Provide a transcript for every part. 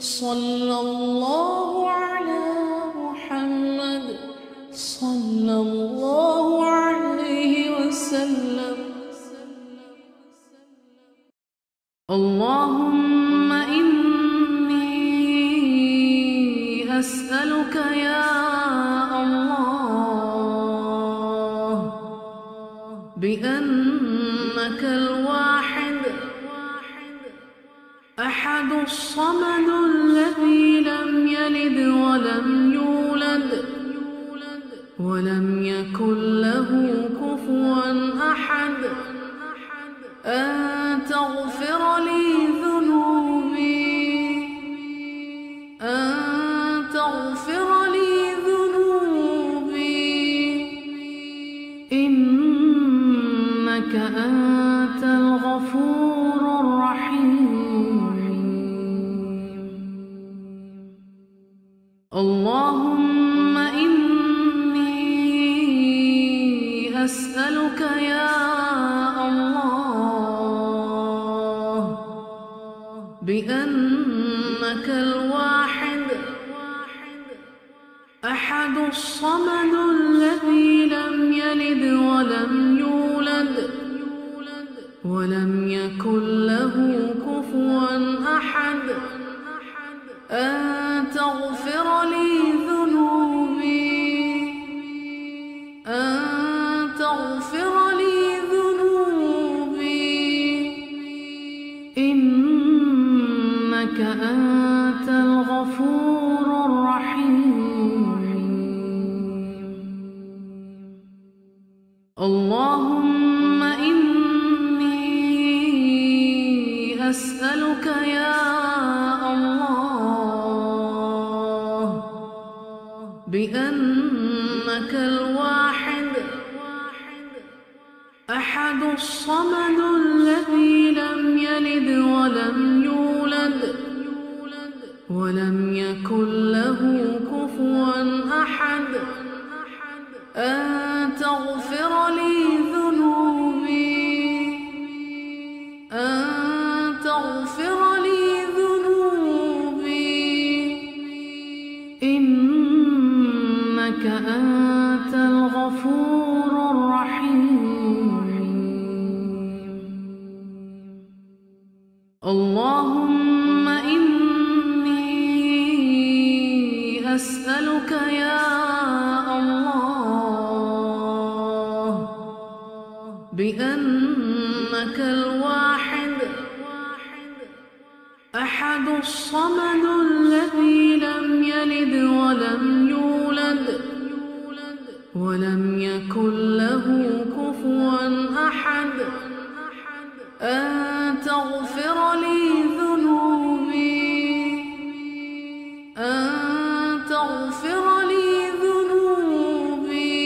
صلى الله على محمد. صلى الله عليه وسلم. اللهم إني أسألك يا الله بأنك أحد الصمد الذي لم يلد ولم يولد ولم يكن له كفوا أحد. أن تغفر لي أحد الصمد الذي لم يلد ولم يولد ولم يكن له كفوا أحد. أن تغفر لي ذنوبي أن بأنك الواحد أحد الصمد الذي لم يلد ولم يولد ولم يكن له كفوا أحد أن أنت الغفور الرحيم. اللهم إني أسألك يا الله بأنك الواحد أحد الصمد الذي لم يلد ولم ولم يكن له كفوا أحد أن تغفر لي ذنوبي أن تغفر لي ذنوبي.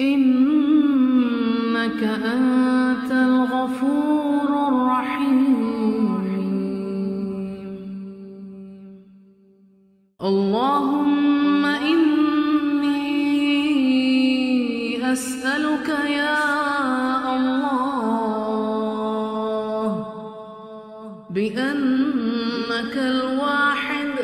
إنك أنت الغفور الرحيم. اللهم أسألك يا الله بأنك الواحد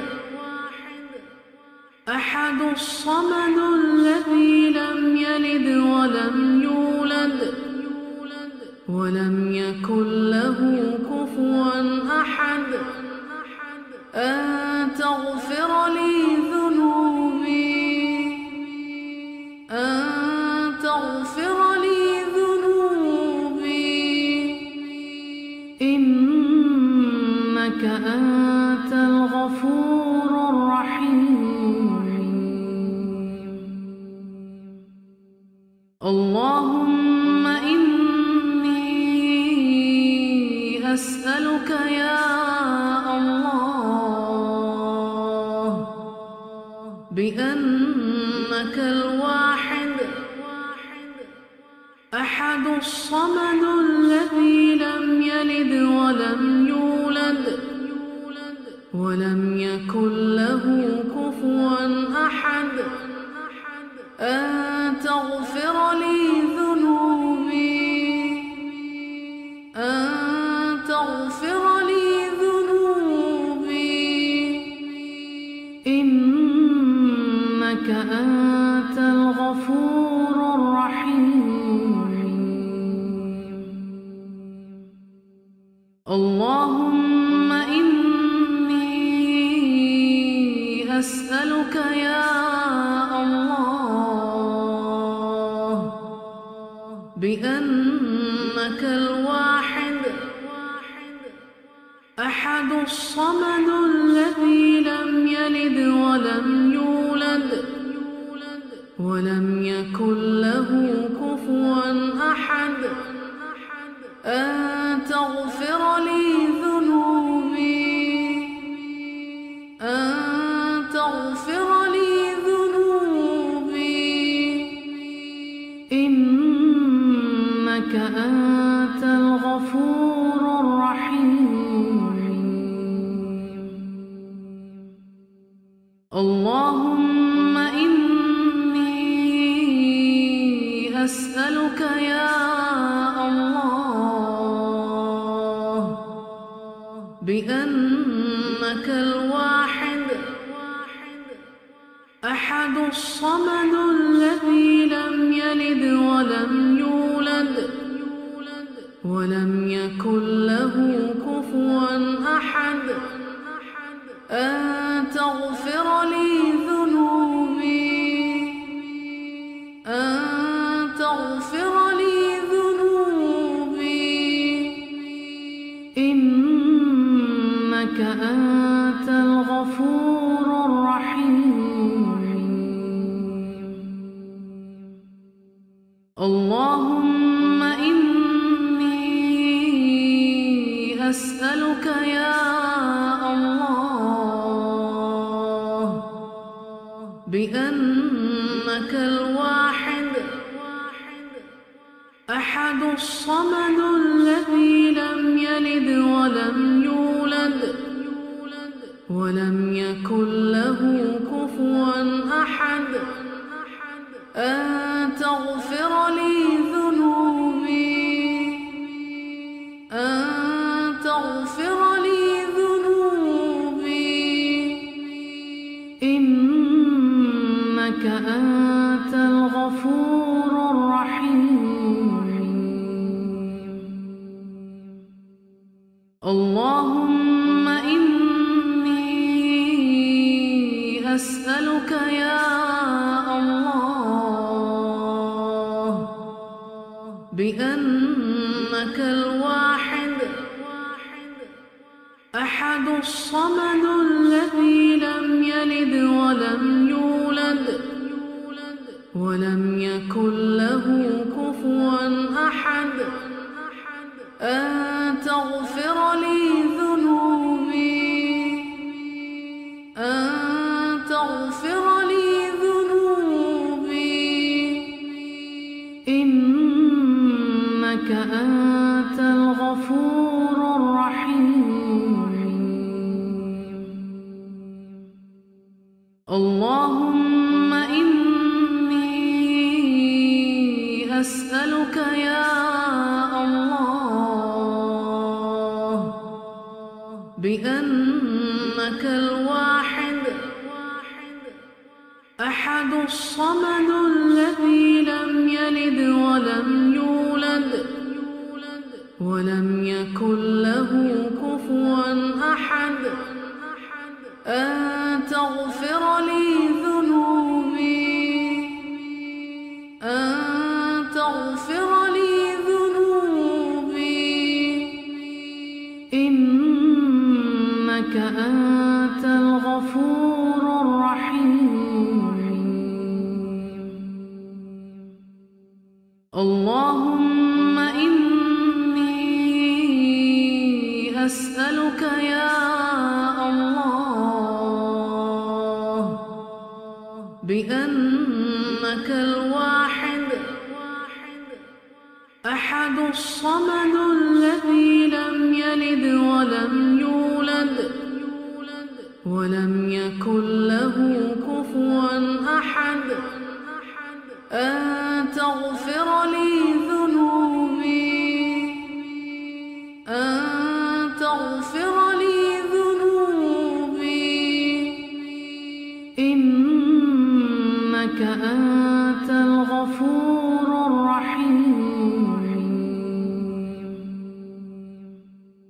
أحد الصمد الذي لم يلد ولم يولد ولم يكن له كفوا أحد. أن أسألك يا الله بأنك الواحد أحد الصمد الذي لم يلد ولم يولد ولم يكن له كفوا أحد أن تغفر لي غفور رحيم اللهم إني أسألك يا الله بأنك الواحد أحد الصمد الذي لم يلد ولم يولد ولم يكن له كفوا أحد. أن تغفر لي يا الله بأنك الواحد أحد الصمد الذي لم يلد ولم يولد ولم يكن له كفوا أحد أن تغفر لي إنك أنت الغفور الرحيم. اللهم إني أسألك يا الله بأنك الواحد أحد الصمد الذي لم يلد ولم يولد. ولم يكن له كفوا أحد. أن تغفر بأنك الواحد أحد الصمد الذي لم يلد ولم يولد ولم يكن له كفوا أحد. أن تغفر لي ذنوبي. أن تغفر لي ذنوبي. إنك أنت أسألك يا الله بأنك الواحد أحد الصمد الذي لم يلد ولم يولد ولم يكن له كفوا أحد أن تغفر لي أنت الغفور الرحيم. اللهم إني أسألك يا الله بأنك الواحد أحد الصمد الذي لم يلد ولم يولد ولم يكن له كفوا أحد. أن تغفر لي